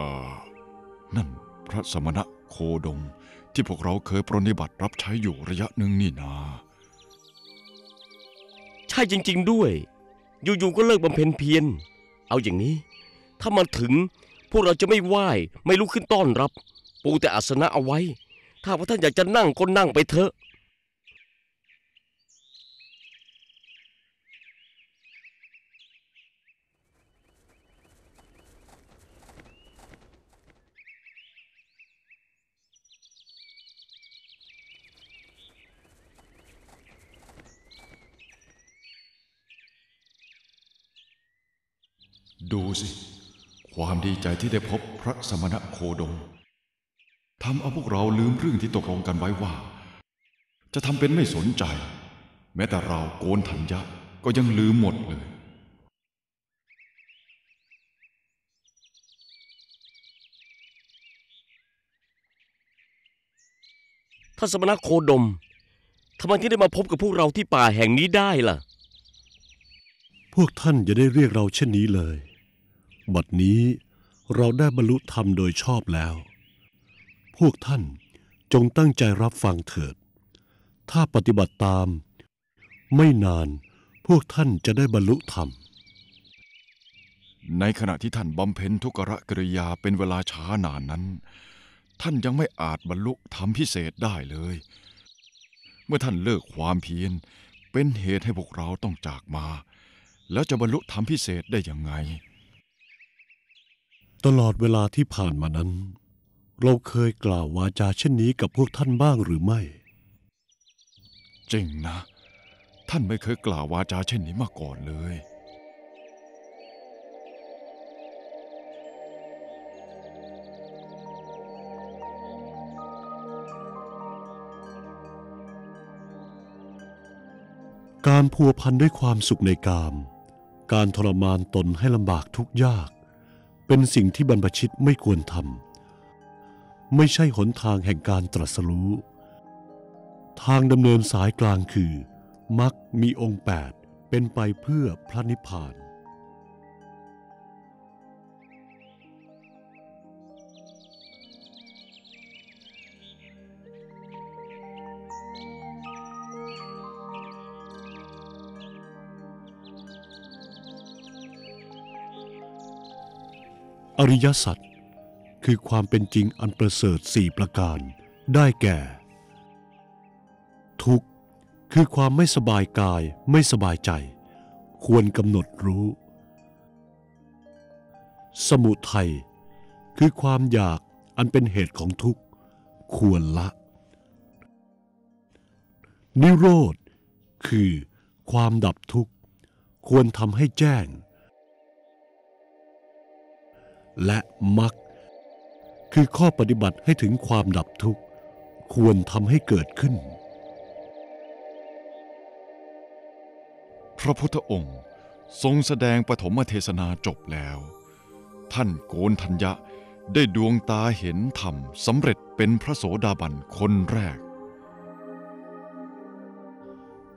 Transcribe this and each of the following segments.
ออนั่นพระสมณะโคดมที่พวกเราเคยปรนนิบัติรับใช้อยู่ระยะหนึ่งนี่นา ใช่จริง ๆ ด้วย อยู่ๆก็เลิกบำเพ็ญเพียร เอาอย่างนี้ ถ้ามาถึงพวกเราจะไม่ไหว้ไม่ลุกขึ้นต้อนรับ ปูแต่อาสนะเอาไว้ ถ้าว่าท่านอยากจะนั่งก็นั่งไปเถอะ ดูสิ ความดีใจที่ได้พบพระสมณะโคดมทำเอาพวกเราลืมเรื่องที่ตกลงกันไว้ว่า จะทำเป็นไม่สนใจ แม้แต่เราโกนธัญญะก็ยังลืมหมดเลย ท่านสมณะโคดมทำไมที่ได้มาพบกับพวกเราที่ป่าแห่งนี้ได้ล่ะ พวกท่านอย่าได้เรียกเราเช่นนี้เลย บัดนี้เราได้บรรลุธรรมโดยชอบแล้ว พวกท่านจงตั้งใจรับฟังเถิด ถ้าปฏิบัติตาม ไม่นานพวกท่านจะได้บรรลุธรรม ในขณะที่ท่านบำเพ็ญทุกขกริยาเป็นเวลาช้านานนั้น ท่านยังไม่อาจบรรลุธรรมพิเศษได้เลย เมื่อท่านเลิกความเพียรเป็นเหตุให้พวกเราต้องจากมา แล้วจะบรรลุธรรมพิเศษได้อยังไง ตลอดเวลาที่ผ่านมานั้น เราเคยกล่าววาจาเช่นนี้กับพวกท่านบ้างหรือไม่ จริงนะ ท่านไม่เคยกล่าววาจาเช่นนี้มาก่อนเลย การพัวพันด้วยความสุขในกาม การทรมานตนให้ลำบากทุกข์ยาก เป็นสิ่งที่บรรพชิตไม่ควรทำไม่ใช่หนทางแห่งการตรัสรู้ ทางดำเนินสายกลางคือมักมีองค์แปดเป็นไปเพื่อพระนิพพาน อริยสัจคือความเป็นจริงอันประเสริฐสี่ประการ ได้แก่ ทุกข์คือความไม่สบายกายไม่สบายใจ ควรกำหนดรู้ สมุทัยคือความอยากอันเป็นเหตุของทุกข์ ควรละ นิโรธคือความดับทุกข์ ควรทำให้แจ้ง และมักคือข้อปฏิบัติให้ถึงความดับทุกข์ ควรทำให้เกิดขึ้น พระพุทธองค์ทรงแสดงปฐมเทศนาจบแล้ว ท่านโกนทัญญะได้ดวงตาเห็นธรรมสำเร็จเป็นพระโสดาบันคนแรก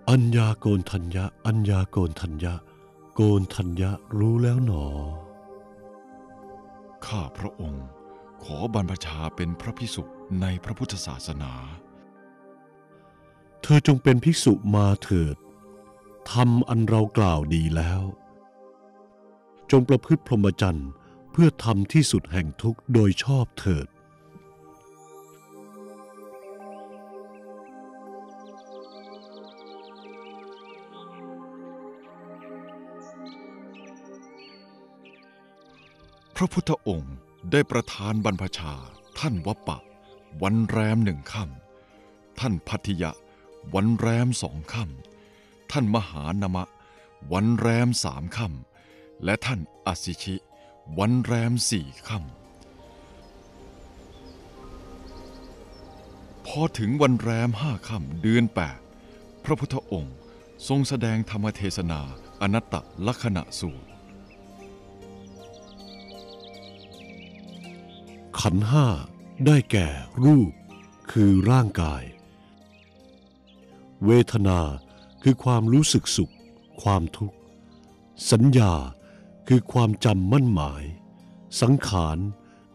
อัญญาโกนทัญญะ อัญญาโกนทัญญะ โกนทัญญะรู้แล้วหนอ ข้าพระองค์ ขอบรรพชาเป็นพระภิกษุในพระพุทธศาสนา เธอจงเป็นภิกษุมาเถิดทำอันเรากล่าวดีแล้ว จงประพฤติพรหมจรรย์เพื่อทำที่สุดแห่งทุกข์โดยชอบเถิด พระพุทธองค์ได้ประทานบรรพชา ท่านวปปะ วันแรมหนึ่งค่ำท่านพัทยะ วันแรมสองค่ำท่านมหานมะ วันแรมสามค่ำและท่านอสิชิ วันแรมสี่ค่ำพอถึงวันแรมห้าค่ำเดือนแปดพระพุทธองค์ทรงแสดงธรรมเทศนาอนัตตลักษณะสูตร ขันห้าได้แก่รูป คือร่างกาย เวทนาคือความรู้สึกสุข ความทุกข์ สัญญาคือความจำมั่นหมาย สังขาร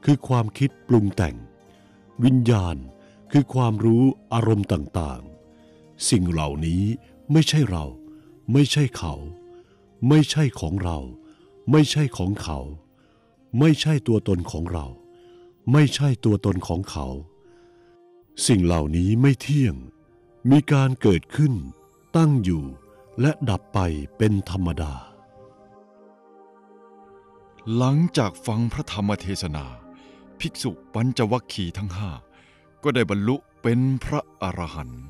คือความคิดปรุงแต่ง วิญญาณคือความรู้อารมณ์ต่างๆ สิ่งเหล่านี้ไม่ใช่เรา ไม่ใช่เขา ไม่ใช่ของเรา ไม่ใช่ของเขา ไม่ใช่ตัวตนของเรา ไม่ใช่ตัวตนของเขา สิ่งเหล่านี้ไม่เที่ยง มีการเกิดขึ้น ตั้งอยู่และดับไปเป็นธรรมดา หลังจากฟังพระธรรมเทศนา ภิกษุปัญจวัคคีย์ทั้งห้าก็ได้บรรลุเป็นพระอรหันต์